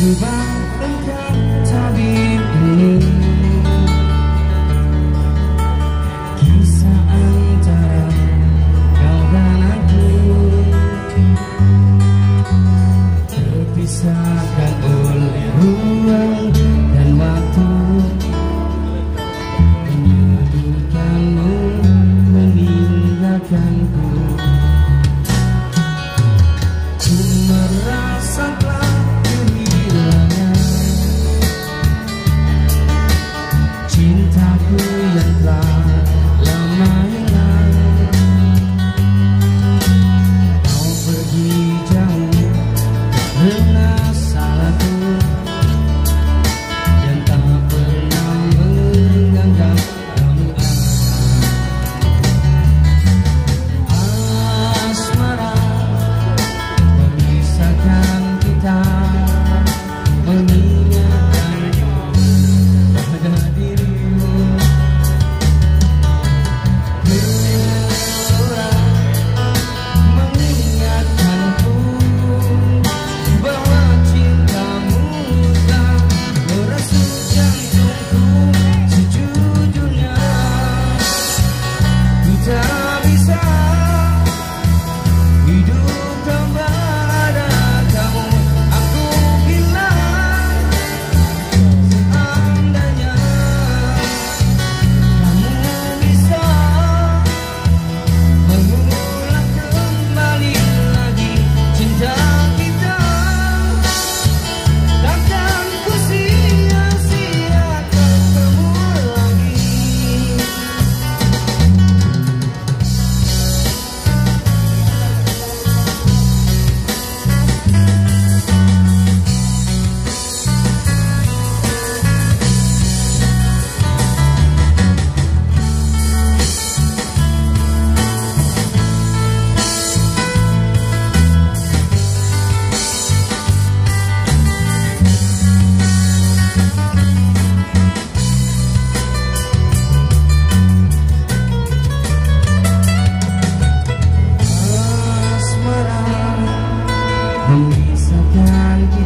Sebab engkau ini Kisah antara kau dan aku Terpisahkan oleh ruang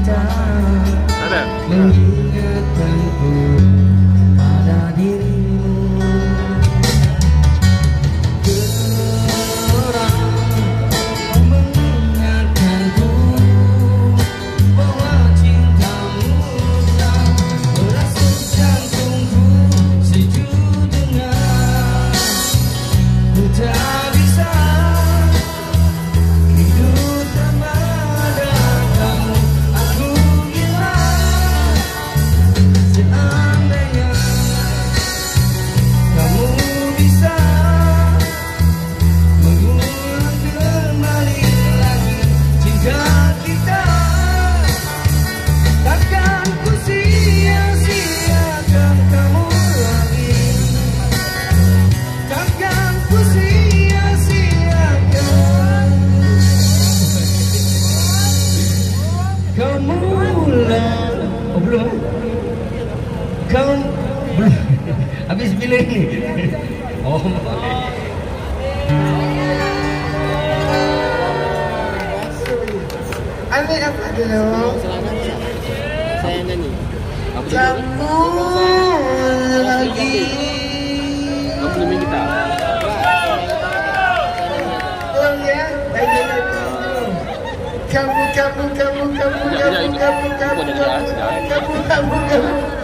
Ada. Mengingat Kau habis pilih ini. Oh. Ambil apa dulu? Saya nyanyi. Kamu lagi. Kamu kita. Oh ya, baik kamu kamu kamu kamu kamu kamu kamu kamu kamu kamu kamu